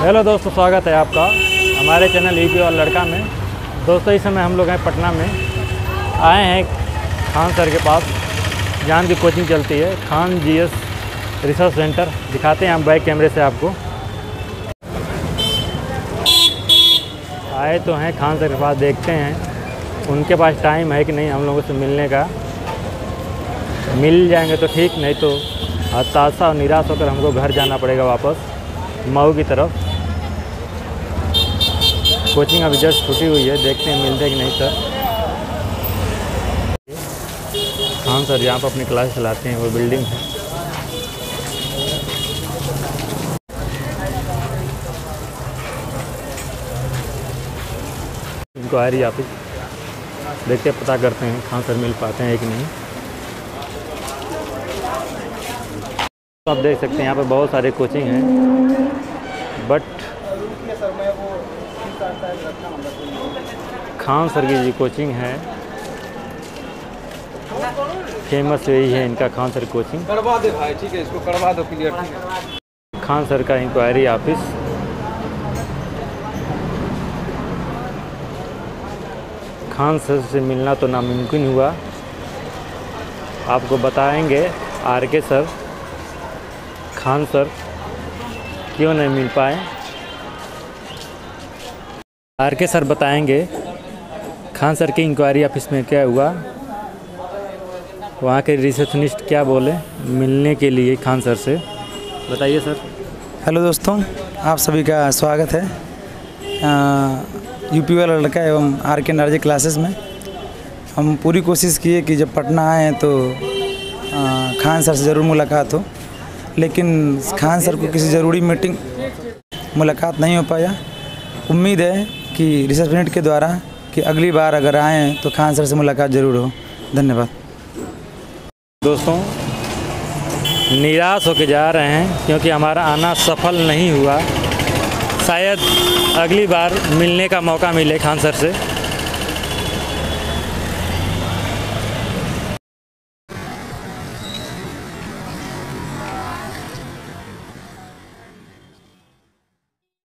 Hello दोस्तों, स्वागत है आपका हमारे चैनल यूपी और लड़का में। दोस्तों, इस समय हम लोग हैं पटना में। आए हैं खान सर के पास। जहाँ की कोचिंग चलती है, खान जीएस रिसर्च सेंटर। दिखाते हैं हम बैक कैमरे से आपको। आए तो हैं खान सर के पास, देखते हैं उनके पास टाइम है कि नहीं हम लोगों से मिलने का। मिल जाएँगे तो ठीक, नहीं तो हताशा और निराश होकर हमको घर जाना पड़ेगा वापस, मऊ की तरफ़। कोचिंग अभी जस्ट छुट्टी हुई है, देखते हैं, मिलते कि नहीं सर। हाँ सर, यहाँ पर अपनी क्लास चलाते हैं, वो बिल्डिंग है। इंक्वायरी ऑफ़िस देखते पता करते हैं कहाँ सर, मिल पाते हैं कि नहीं। तो आप देख सकते हैं, यहाँ पर बहुत सारे कोचिंग हैं, बट खान सर की जो कोचिंग है। फ़ेमस यही है इनका खान सर कोचिंग। करवा दे भाई ठीक है इसको करवा दो क्लियर खान सर का इंक्वायरी ऑफ़िस खान सर से मिलना तो नामुमकिन हुआ। आपको बताएँगे are K sir Khan sir क्यों नहीं मिल पाए? आर के सर बताएँगे। खान सर की इंक्वायरी ऑफ़िस में क्या हुआ? वहाँ के रिसेप्शनिस्ट क्या बोले मिलने के लिए खान सर से? बताइए सर। हेलो दोस्तों आप सभी का स्वागत है। यूपी वाला लड़का एवं आर के नार्जी क्लासेस में। हम पूरी कोशिश किए कि जब पटना आए तो आ, खान सर से ज़रूर मुलाकात हो। लेकिन खान सर को किसी ज़रूरी मीटिंग मुलाकात नहीं हो पाया। उम्मीद है कि रिसर्च यूनिट के द्वारा कि अगली बार अगर आएँ तो खान सर से मुलाकात ज़रूर हो। धन्यवाद। दोस्तों, निराश होकर जा रहे हैं क्योंकि हमारा आना सफल नहीं हुआ। शायद अगली बार मिलने का मौका मिले खान सर से।